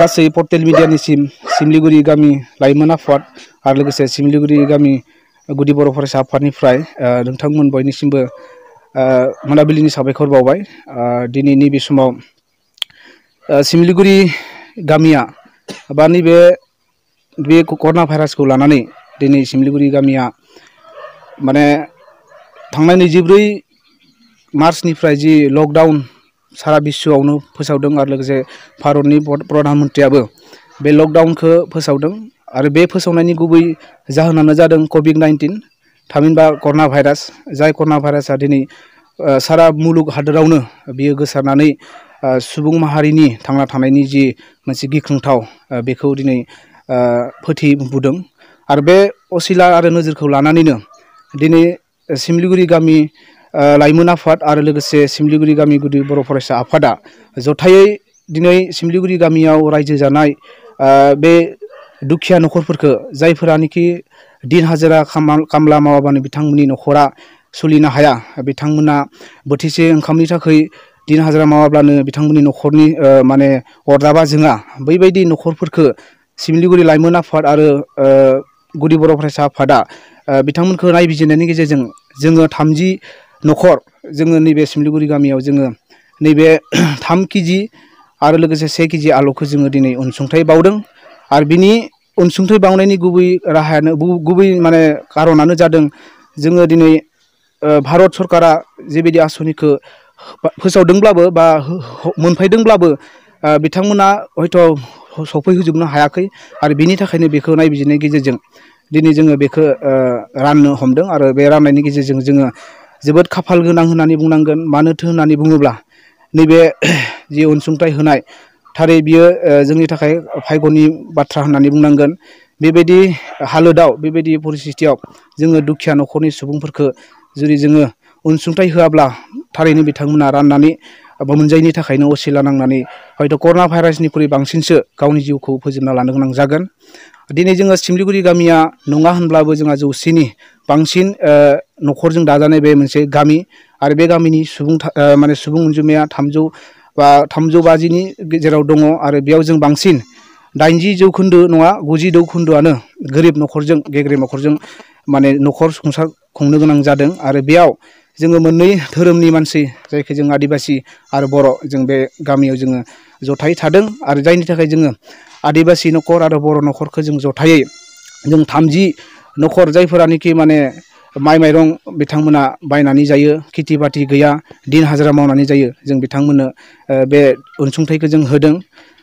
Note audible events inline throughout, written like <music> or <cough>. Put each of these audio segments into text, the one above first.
गासै पर्टेल मिडियानिसिम सिमलिगुरि गामि लाइमोन आफाद आरो लोगोसे सिमलिगुरि गामि गुदि बर' फरायसा आफादनिफ्राय नोंथांमोन बयनिसिमबो मोनाबिलिनि साबायखर बावबाय। दिनै नैबे समाव सिमलिगुरि गामिया बा नैबे, बे कर'ना भाइरासखौ लानानै दिनै सिमलिगुरि गामिया माने थांनाय नैजिब्रै मार्चनिफ्राय जि लकडाउन सारा बिश्वआवनो फोसावदों आरो लोगोसे भारतनि प्रधान मन्त्रियाबो बे लकडाउनखौ फोसावदों आरो बे फोसावनायनि गुबै जाहोनानो जादों कभिड नाइन्टिन थामहिनबा कर'ना भाइरास जाय कर'ना भाइरासआ दिनै सारा मुलुग हादोरावनो बियो गोसारनानै सुबुं माहारिनि थांना थानायनि जि मोनसे गिख्रंथाव बेखौ दिनै ओ, आरो बे असिला आरो नोजोरखौ लानानैनो दिनै सिमलिगुरि गामि लाइमोन आफाद आरो लोगोसे सिमलिगुरि गामि गुदि बर' फरायसा आफादा जथायै दिनै सिमलिगुरि गामियाव रायजो जानाय बे दुखिया न'खरफोरखौ जायफोरानोखि दिन हाजिरा खामा- खामला मावाबानो बिथांमोननि न'खरा सोलिनो हाया, बिथांमोना बोथिसे ओंखामनि थाखाय दिन हाजिरा मावाब्लानो बिथांमोननि न'खरनि माने अरदाबा जोङा। बैबायदि न'खरफोरखौ सिमलिगुरि लाइमोन आफाद आरो गुदि बर' फरायसा आफादा बिथांमोनखौ नायबिजिरनायनि गेजेरजों जोङो थामजि न'खर जोङो नैबे सिमलिगुरि गामियाव जोङो नैबे थाम केजि आरो लोगोसे से केजि आलुखौ जोङो दिनै अनसुंथाइ बावदों आरो बिनि अनसुंथाइ बावनायनि गुबै राहायानो गु- गुबै माने कारनानो जादों जोङो दिनै ओ, भारत सरकारा जिबायदि आसनिखौ फोसावदोंब्लाबो बा हो- हो- मोनफैदोंब्लाबो ओ, बिथांमोना हयथ' सफैहोजोबनो हायाखै आरो बिनि थाखायनो बेखौ नायबिजिरनायनि गेजेरजों दिनै जोङो बेखौ ओ, राननो हमदों आरो बे राननायनि गेजेरजों जोङो जोबोद खाफाल गोनां होननानै बुंनांगोन मानोथो होननानै बुङोब्ला नैबे जि अनसुंथाइ होनाय थारै बियो ओ, जोंनि थाखाय भायग'नि बाथ्रा होननानै बुंनांगोन बेबायदि हालोदाव बेबायदि परिस्थितियाव जोङो दुखिया न'खरनि सुबुंफोरखौ जुदि जोङो अनसुंथाइ होआब्ला थारैनो बिथांमोना राननानै बा मोनजायैनि थाखायनो असिला नांनानै हयथ' कर'ना भाइरासनिख्रुइ बांसिनसो गावनि जिउखौ फोजोबना लानो गोनां जागोन। दिनै जोङो सिमलिगुरि गामिया नङा होनब्लाबो जोंहा जौसेनि बांसिन न'खरजों दाजानाय बे मोनसे गामि आरो बे गामिनि सुबुं माने सुबुं अनजिमाया थामजौ बा थामजौ बाजिनि गेजेराव दङ आरो बेयाव जों बांसिन दाइनजि जौखोन्दो नङा गुजि जौखोन्दोआनो गोरिब न'खरजों गेग्रेब न'खरजों माने न'खर संसार खुंनो गोनां जादों आरो बेयाव जोङो मोननै धोरोमनि मानसि जायखौ जों आदिबासि आरो बर' जों बे गामियाव जोङो जथायै थादों आरो जायनि थाखाय जोङो आदिबासि न'खर आरो बर' न'खरखौ जों जथायै जों थामजि न'खर जायफोरानोखि माने माइ माइरं बिथांमोना बायनानै जायो, खेथि बाथि गैया, दिन हाजिरा मावनानै जायो, जों बिथांमोननो बे अनसुंथाइखौ जों होदों।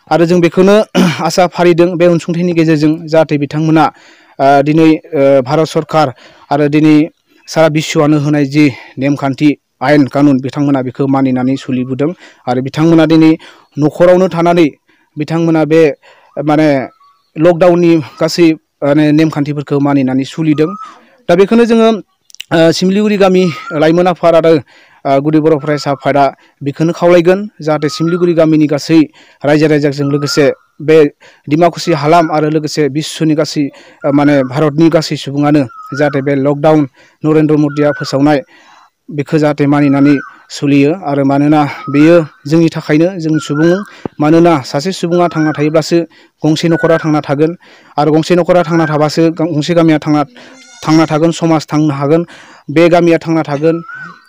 आरो जों बेखौनो <clears throat> आसा फारिदों बे अनसुंथाइनि गेजेरजों जाहाथे बिथांमोना दिनै भारत सरकार आरो दिनै सारा बिस्वआनो होनाय जि नेमखान्थि, आयेन, कानुन, बिथांमोना बेखौ मानिनानै सोलिबोदों आरो बिथांमोना दिनै न'खरावनो थानानै बिथांमोना बे, माने लकडाउननि गासै, माने नेमखान्थिफोरखौ मानिनानै सोलिदों। दा बेखौनो जोङो सिमलिगुरि गामि, लाइमोन आफाद आरो गुदि बर' फरायसा आफादा बेखौनो खावलायगोन जाहाथे सिमलिगुरि गामिनि गासै रायजो राजाजों लोगोसे बे डिमाकुसि हालाम आरो लोगोसे बिस्वनि गासै ओ, माने भारतनि गासै सुबुङानो जाहाथे बे लकडाउन नरेन्द्र मदिया फोसावनाय बेखौ जाहाथे मानिनानै सोलियो आरो मानोना बेयो जोंनि थाखायनो जों सुबुं मानोना सासे सुबुङा थांना थायोब्लासो गंसे न'खरा थांना थागोन आरो गंसे न'खरा थांना थाबासो गंसे गामिया थांना थांना थागोन समाज थांनो हागोन बे गामिया थांना थागोन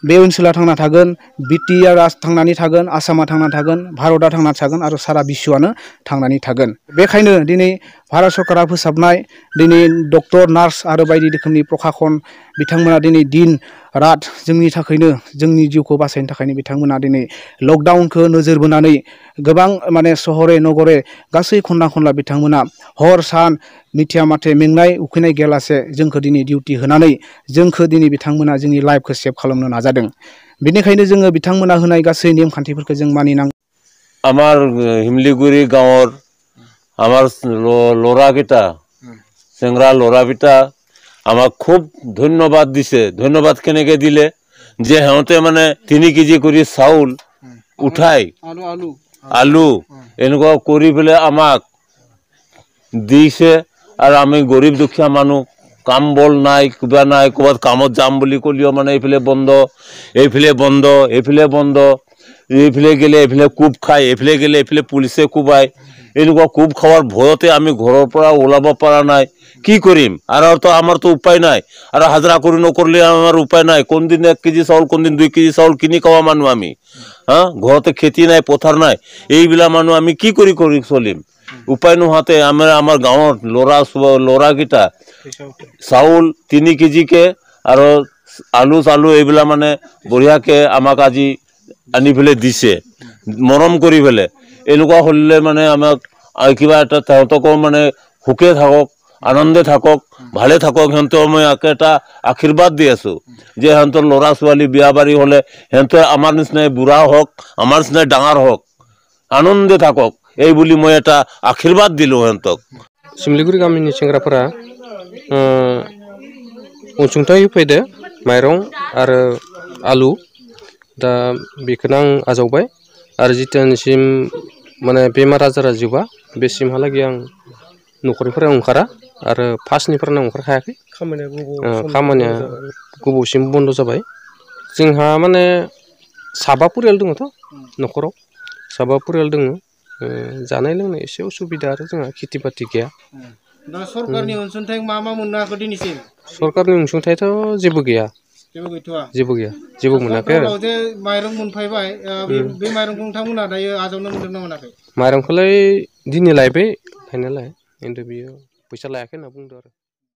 बे ओनसोला थांना थागोन बि टि आर आ थांनानै थागोन आसामा थांना थागोन भारतआ थांना थागोन आरो सारा बिस्वआनो थांनानै थागोन बेखायनो दिनै भारत सरकारा फोसाबनाय दिनै डक्टर नार्स आरो बायदि रोखोमनि प्रखाखन बिथांमोना दिनै दिन रात जोंनि थाखायनो जोंनि जिउखौ बासायनो थाखायनो बिथांमोना दिनै लकडाउनखौ नोजोर बोनानै गोबां माने सहरे नगरे गासै खनना खनला बिथांमोना हर सान मिथिया माथे मेंनाय उखैनाय गैयालासे जोंखौ दिनै डिउटि होनानै जोंखौ दिनै बिथांमोना जोंनि लाइफखौ सेभ खालामनो नाजादों बेनिखायनो जोङो बिथांमोना होनाय गासै नेमखान्थिफोरखौ जों मानिनांगौ আমাৰ হিমলিগুৰি গাঁৱৰ আমাৰ ল- ল'ৰাকেইটা চেংৰা ল'ৰাকেইটা আমাক খুব ধন্যবাদ দিছে। ধন্যবাদ কেনেকে দিলে? যে সিহঁতে মানে তিনি কেজি কৰি চাউল উঠাই আলু এনেকুৱা কৰি পেলাই আমাক দিছে আৰু আমি গৰীব দুখীয়া মানুহ কাম বল নাই কিবা নাই ক'ৰবাত কামত যাম বুলি ক'লেও মানে এইফালে বন্ধ এইফালে বন্ধ এইফালে বন্ধ এইফালে গ'লে এইফালে কোব খায় এইফালে গ'লে এইফালে পুলিচে কোবায়। এনেকুৱা কোব খাৱাৰ ভয়তে আমি ঘৰৰ পৰা ওলাব পৰা নাই। কি কৰিম? আৰু তো আমাৰতো উপায় নাই। আৰু হাজিৰা কৰি নকৰিলে আমাৰ উপায় নাই। কোনদিন এক কেজি চাউল কোনদিন দুই কেজি চাউল কিনি খোৱা মানুহ আমি। হা? ঘৰতে খেতি নাই পথাৰ নাই। এইবিলাক মানুহ আমি কি কৰি কৰি চলিম? উপায় নোহোৱাতে আমাৰ আমাৰ গাঁৱৰ ল'ৰা ল'ৰাকেইটা চাউল তিনি কেজিকে আৰু আলু চালু এইবিলাক মানে বঢ়িয়াকে আমাক আজি আনি পেলাই দিছে। মৰম কৰি পেলাই। এনেকুৱা হ'লে মানে আমাক আৰু কিবা এটা সিহঁতকো মানে সুখে থাকক আনন্দে থাকক ভালে থাকক সিহঁতেও মই একে এটা আশীৰ্বাদ দি আছো যে সিহঁতৰ ল'ৰা ছোৱালী বিয়া বাৰী হ'লে সিহঁতে আমাৰ নিচিনাই বুঢ়া হওক আমাৰ নিচিনাই ডাঙৰ হওক আনন্দে থাকক এই বুলি মই এটা আশীৰ্বাদ দিলোঁ সিহঁতক सिमलिगुरि गामिनि सेंग्राफोरा ओ, अनसुंथाइ होफैदो माइरं आरो आलु दा बेखौनो आं आजावबाय आरो जितियानिसिम माने बेमार आजारा जोबा बेसिमहालागै आं न'खरनिफ्राय ओंखारा आरो फार्स्टनिफ्रायनो ओंखारखायाखै ओ, खामानिया गोबावसिम बन्द' जाबाय जोंहा माने साबा परियाल दङथ' न'खराव साबा परियाल दङ ओ, जानाय लोंनाय एसे उसुबिदा आरो जोंहा खेथि बाथि गैया दा सरकारनि अनसुंथाइ मा मा मोननो हाखो दिनैसिम सरकारनि अनसुंथाइथ' जेबो गैया जेबो गैथ'वा जेबो गैया जेबो मोनाखै आरो सरकारनाव जे माइरं मोनफायबाय ओ, बे- बे माइरंखौ नोंथांमोना दायो आजावनो मोनदों ना मोनाखै माइरंखौलाय दिनै लायबाय लायनायालाय खिन्थु बियो फैसा लायाखै होनना बुंदों आरो